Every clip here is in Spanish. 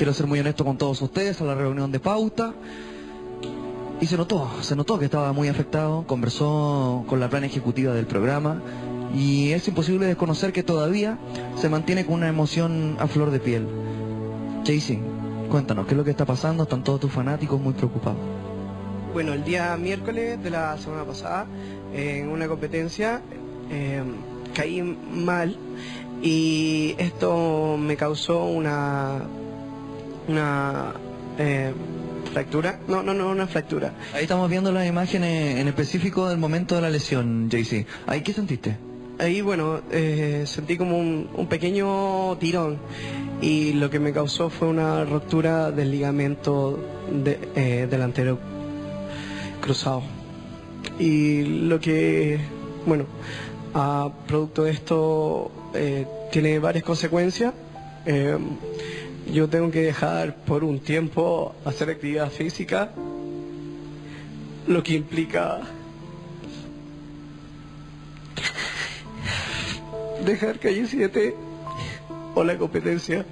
quiero ser muy honesto con todos ustedes, a la reunión de pauta. Y se notó, se notó que estaba muy afectado, conversó con la plana ejecutiva del programa y es imposible desconocer que todavía se mantiene con una emoción a flor de piel. Jaycee, cuéntanos, ¿qué es lo que está pasando? Están todos tus fanáticos muy preocupados. Bueno, el día miércoles de la semana pasada, en una competencia, eh, caí mal y esto me causó una una eh, fractura. No, no, no, una fractura. Ahí estamos viendo las imágenes en específico del momento de la lesión, JC. ¿Ahí qué sentiste? Ahí, bueno, eh, sentí como un, un pequeño tirón y lo que me causó fue una ruptura del ligamento de- eh, delantero cruzado. Y lo que, bueno, a producto de esto eh, tiene varias consecuencias. Yo tengo que dejar por un tiempo hacer actividad física, lo que implica dejar calle 7 o la competencia,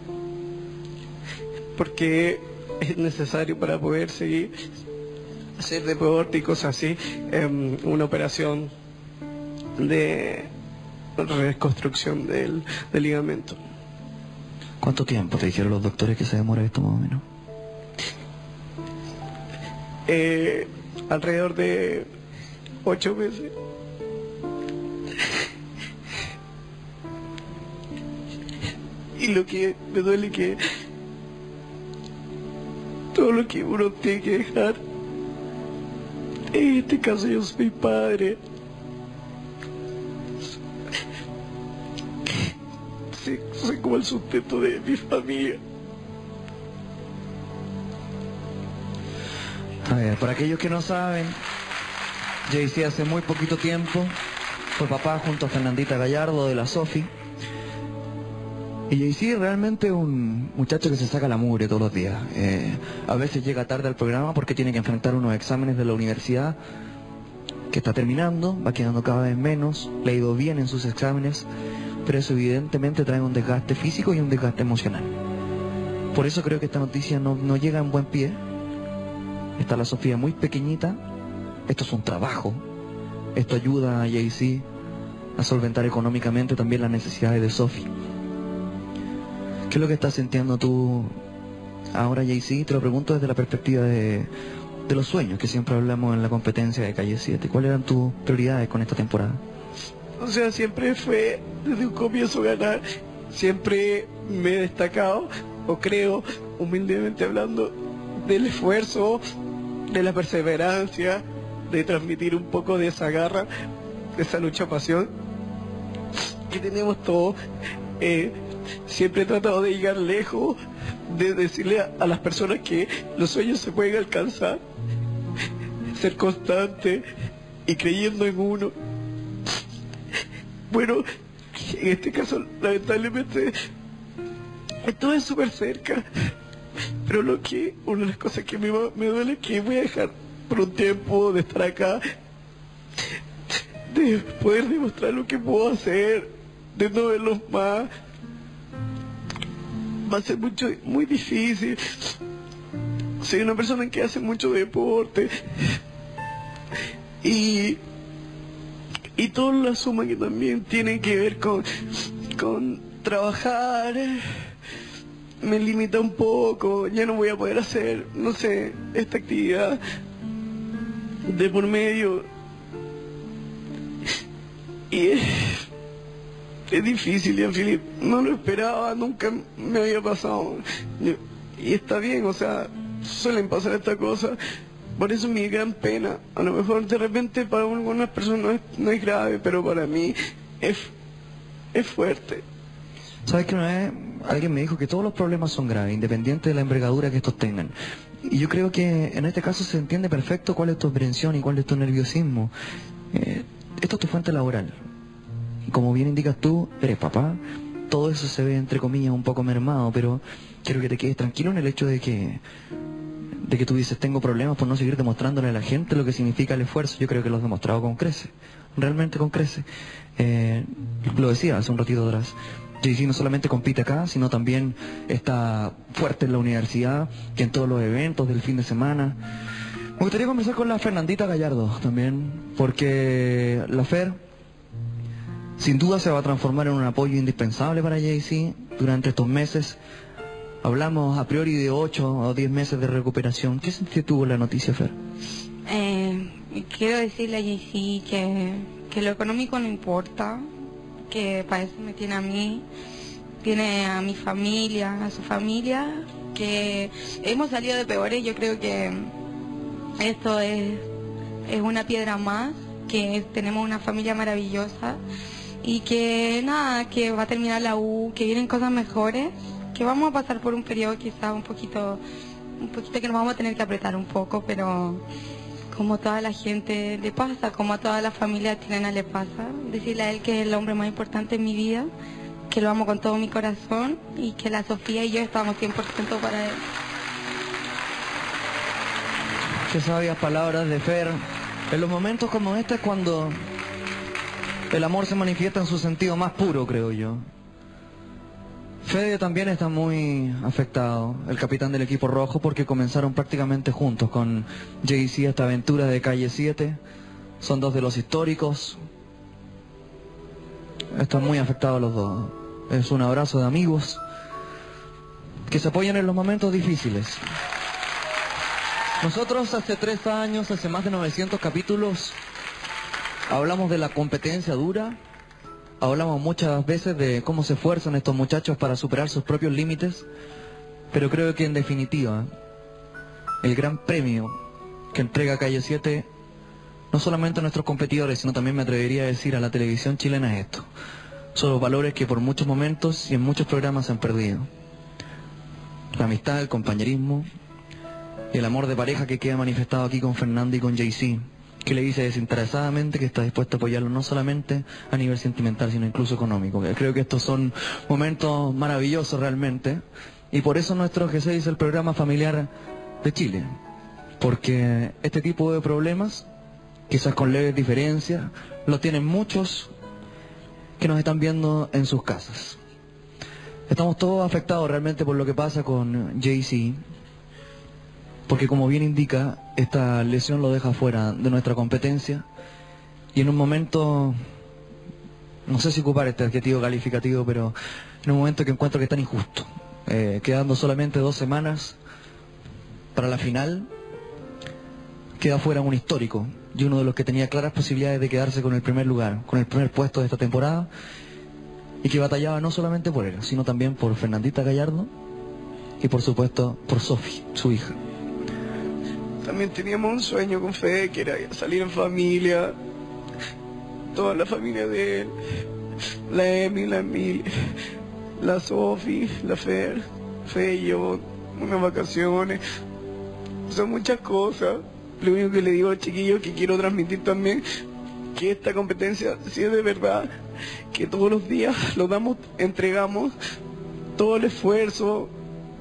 porque es necesario para poder seguir hacer deporte y cosas así, em, una operación de reconstrucción del ligamento. ¿Cuánto tiempo te dijeron los doctores que se demora esto más o menos? Eh, alrededor de ocho meses. Y lo que me duele que todo lo que uno tiene que dejar. En este caso yo soy padre. Soy como el sustento de mi familia. A ver, para aquellos que no saben, JC hace muy poquito tiempo fue papá junto a Fernandita Gallardo de la Sofi. Y JC realmente un muchacho que se saca la mugre todos los días. Eh, a veces llega tarde al programa porque tiene que enfrentar unos exámenes de la universidad que está terminando, va quedando cada vez menos, le ha ido bien en sus exámenes, pero eso evidentemente trae un desgaste físico y un desgaste emocional. Por eso creo que esta noticia no, no llega en buen pie. Está la Sofía muy pequeñita. Esto es un trabajo. Esto ayuda a Jay-Z a solventar económicamente también las necesidades de Sophie. ¿Qué es lo que estás sintiendo tú ahora, Jay-Z? Te lo pregunto desde la perspectiva de, de los sueños que siempre hablamos en la competencia de Calle 7. ¿Cuáles eran tus prioridades con esta temporada? O sea, siempre fue desde un comienzo ganar. Siempre me he destacado, o creo, humildemente hablando, del esfuerzo, de la perseverancia, de transmitir un poco de esa garra, de esa lucha pasión que tenemos todos. Eh, siempre he tratado de llegar lejos, de decirle a, a las personas que los sueños se pueden alcanzar, ser constante y creyendo en uno. Bueno, en este caso, lamentablemente, estuve súper cerca. Pero lo que, una de las cosas que me, me duele es que voy a dejar por un tiempo de estar acá, de poder demostrar lo que puedo hacer, de no verlos más. Va a ser mucho, muy difícil. Soy una persona que hace mucho deporte. Y y toda la suma que también tiene que ver con, con trabajar eh, me limita un poco, ya no voy a poder hacer, no sé, esta actividad de por medio. Y es, es difícil, ya Philip, no lo esperaba, nunca me había pasado. Y está bien, o sea, suelen pasar estas cosas. Por eso mi gran pena. A lo mejor de repente para algunas personas no es, grave, pero para mí es, es fuerte. ¿Sabes que una vez alguien me dijo que todos los problemas son graves, independiente de la envergadura que estos tengan? Y yo creo que en este caso se entiende perfecto cuál es tu aprensión y cuál es tu nerviosismo. Eh, esto es tu fuente laboral. Como bien indicas tú, eres papá. Todo eso se ve, entre comillas, un poco mermado, pero quiero que te quedes tranquilo en el hecho de que de que tú dices tengo problemas por no seguir demostrándole a la gente lo que significa el esfuerzo. Yo creo que lo has demostrado con crece, realmente con crece. Eh, lo decía hace un ratito atrás. Jay-Z no solamente compite acá, sino también está fuerte en la universidad, que en todos los eventos del fin de semana. Me gustaría conversar con la Fernandita Gallardo también, porque la Fer sin duda se va a transformar en un apoyo indispensable para Jay-Z durante estos meses. Hablamos a priori de 8 o 10 meses de recuperación. ¿Qué sentido tuvo la noticia, Fer? Eh, quiero decirle a Jay-Z que, que lo económico no importa, que para eso me tiene a mí, tiene a mi familia, a su familia, que hemos salido de peores. Yo creo que esto es, es una piedra más, que tenemos una familia maravillosa y que nada, que va a terminar la U, que vienen cosas mejores, que vamos a pasar por un periodo quizás un poquito, un poquito que nos vamos a tener que apretar un poco, pero como toda la gente le pasa, como a toda la familia chilena le pasa, decirle a él que es el hombre más importante en mi vida, que lo amo con todo mi corazón y que la Sofía y yo estamos 100% para él. Qué sabias palabras de Fer. En los momentos como este es cuando el amor se manifiesta en su sentido más puro, creo yo. Fede también está muy afectado, el capitán del equipo rojo, porque comenzaron prácticamente juntos con Jay-Z esta aventura de calle 7. Son dos de los históricos. Están muy afectados los dos. Es un abrazo de amigos que se apoyan en los momentos difíciles. Nosotros hace tres años, hace más de 900 capítulos, Hablamos de la competencia dura, hablamos muchas veces de cómo se esfuerzan estos muchachos para superar sus propios límites, pero creo que en definitiva, el gran premio que entrega Calle 7, no solamente a nuestros competidores, sino también me atrevería a decir a la televisión chilena es esto. Son los valores que por muchos momentos y en muchos programas se han perdido. La amistad, el compañerismo el amor de pareja que queda manifestado aquí con Fernando y con Jay-Z que le dice desinteresadamente que está dispuesto a apoyarlo no solamente a nivel sentimental, sino incluso económico. Creo que estos son momentos maravillosos realmente y por eso nuestro G6 es el programa familiar de Chile, porque este tipo de problemas, quizás con leves diferencias, lo tienen muchos que nos están viendo en sus casas. Estamos todos afectados realmente por lo que pasa con Jay-Z, porque como bien indica, esta lesión lo deja fuera de nuestra competencia. Y en un momento, no sé si ocupar este adjetivo calificativo, pero en un momento que encuentro que es tan injusto, eh, quedando solamente dos semanas para la final, queda fuera un histórico y uno de los que tenía claras posibilidades de quedarse con el primer lugar, con el primer puesto de esta temporada y que batallaba no solamente por él, sino también por Fernandita Gallardo y por supuesto por Sofi, su hija también teníamos un sueño con Fe, que era salir en familia, toda la familia de él, la Emi, la Emilia, la Sofi, la Fer, Fe y yo, unas vacaciones, son muchas cosas. Lo único que le digo a chiquillos que quiero transmitir también, que esta competencia sí es de verdad, que todos los días lo damos, entregamos todo el esfuerzo,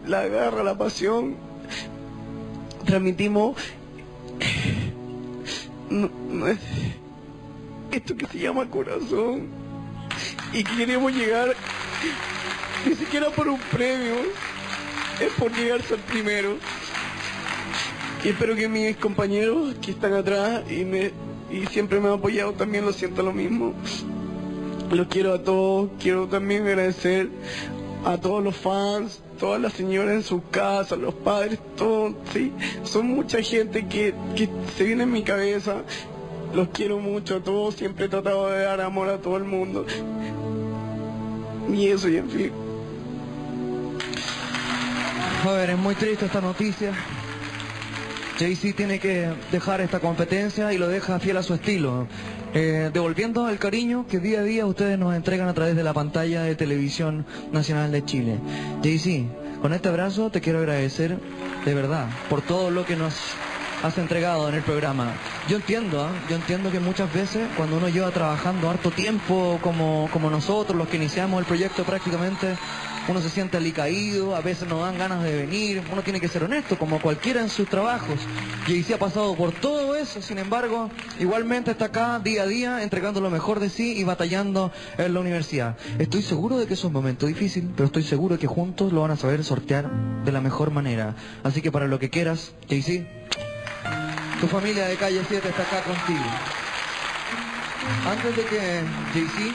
la garra, la pasión transmitimos esto que se llama corazón. Y queremos llegar ni siquiera por un premio es por llegar al primero. Y espero que mis compañeros que están atrás y me y siempre me han apoyado también lo siento lo mismo. Los quiero a todos quiero también agradecer a todos los fans todas las señoras en su casa, los padres, todos, sí, son mucha gente que, que se viene en mi cabeza, los quiero mucho a todos, siempre he tratado de dar amor a todo el mundo. Y eso, y en fin. Ver, es muy triste esta noticia. Jay-Z tiene que dejar esta competencia y lo deja fiel a su estilo. Eh, devolviendo el cariño que día a día ustedes nos entregan a través de la pantalla de Televisión Nacional de Chile. Jay-Z, con este abrazo te quiero agradecer de verdad por todo lo que nos has entregado en el programa. Yo entiendo, ¿ah? yo entiendo que muchas veces cuando uno lleva trabajando harto tiempo como, como nosotros, los que iniciamos el proyecto prácticamente, uno se siente alicaído, a veces no dan ganas de venir, uno tiene que ser honesto, como cualquiera en sus trabajos. Y sí ha pasado por todo eso, sin embargo, igualmente está acá día a día entregando lo mejor de sí y batallando en la universidad. Estoy seguro de que es un momento difícil, pero estoy seguro de que juntos lo van a saber sortear de la mejor manera. Así que para lo que quieras, JC, tu familia de calle 7 está acá contigo. Antes de que JC